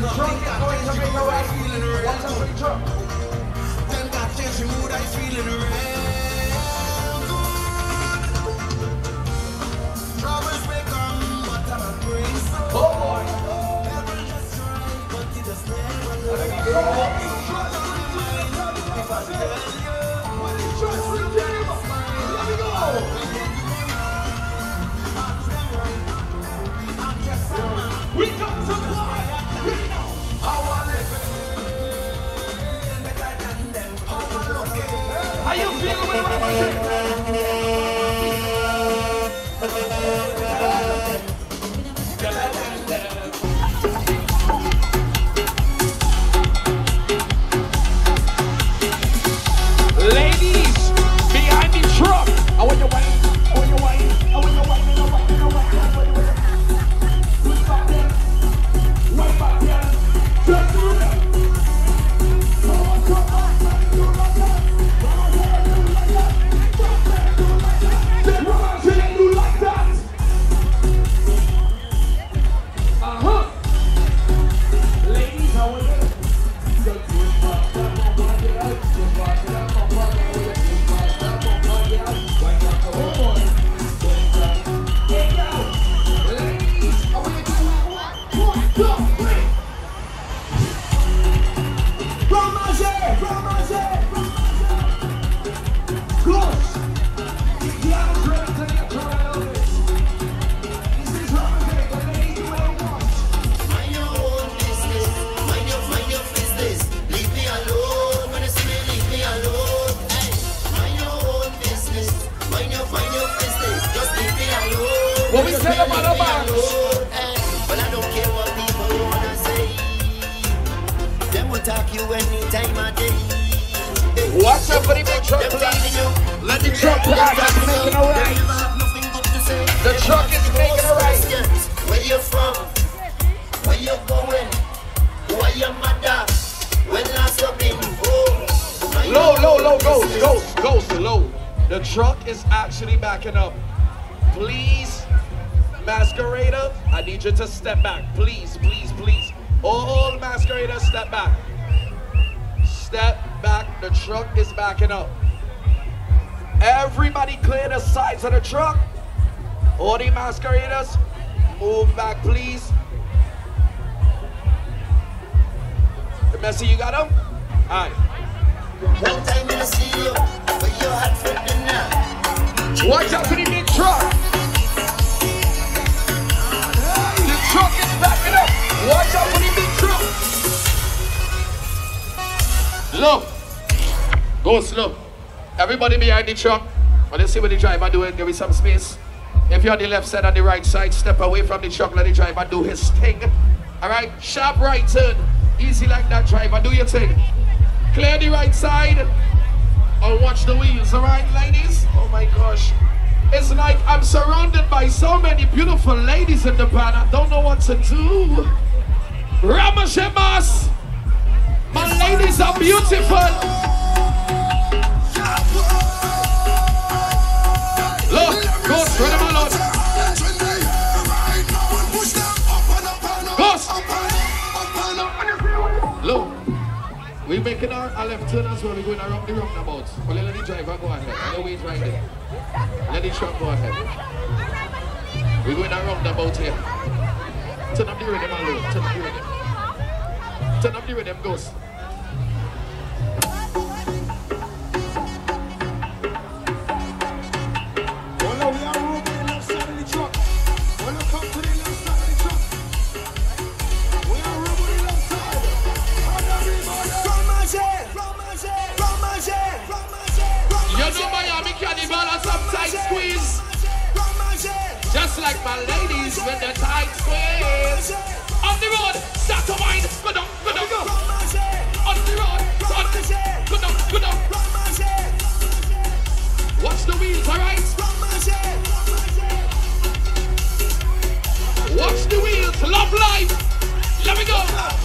truck is going to make a right. Watch out for the truck. Them got tension mood, I feeling real good. Troubles may come, but I'm a brain so Oh boy. Never just try, but you just never Them will talk you anytime of day. Watch out for the big truck, please. Let the truck pass. It's making a right. never have nothing to say. The truck is making a right. Where you from? Where you going? Who are your mother? When last you been home? Low, low, low, go, business. go, go, slow. The truck is actually backing up. Please, masquerader, I need you to step back. Please, please, please. All masqueraders, step back. Step back. The truck is backing up. Everybody clear the sides of the truck. All the masqueraders, move back, please. The Messi, you got him? All right. One time I see you, but you had for dinner. Watch out for the big truck. Look. Go slow. Everybody behind the truck. Let's see what the driver doing. Give me some space. If you're on the left side and the right side, step away from the truck. Let the driver do his thing. All right. Sharp right turn. Easy like that, driver. Do your thing. Clear the right side. And watch the wheels, all right, ladies? Oh my gosh. It's like I'm surrounded by so many beautiful ladies in the band. I don't know what to do. Ramajay Mas! My ladies are beautiful. Look, go spread them out. Look, we making our, our left turn as well. We're going around the roundabout. Well, let the driver go ahead. Let the wait. Let the truck go ahead. We're going around roundabout here. Turn up the rhythm, alone. Turn up the rhythm. Turn up the rhythm, ghost. ladies with the tight squares. On the road, start to wind, go down, go down. On the road, on the go down, go down. Watch the wheels, alright? Watch the wheels, love life. Let me go.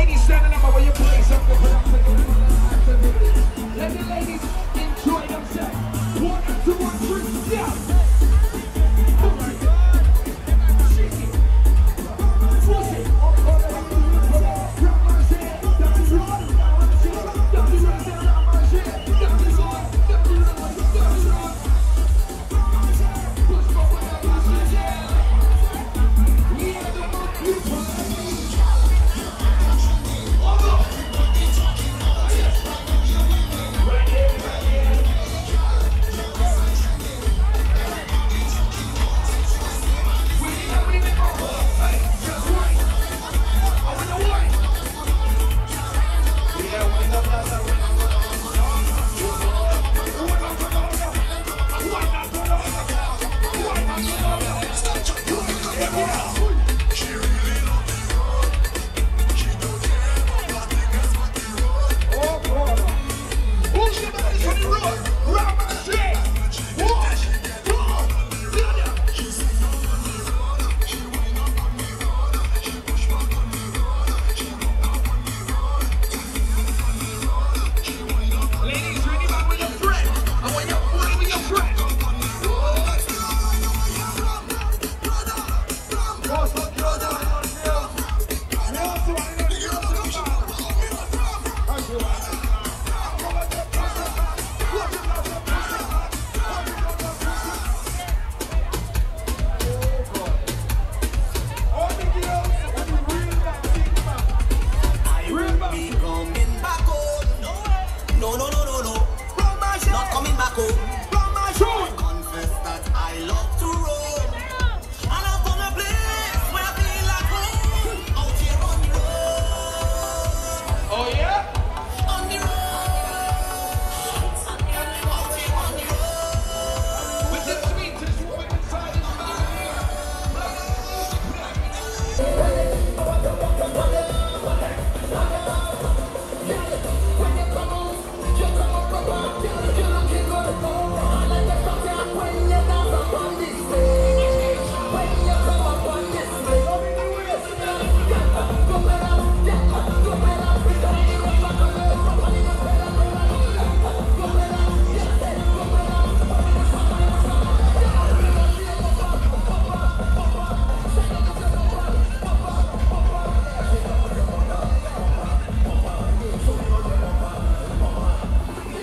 87 I'm away, you play something.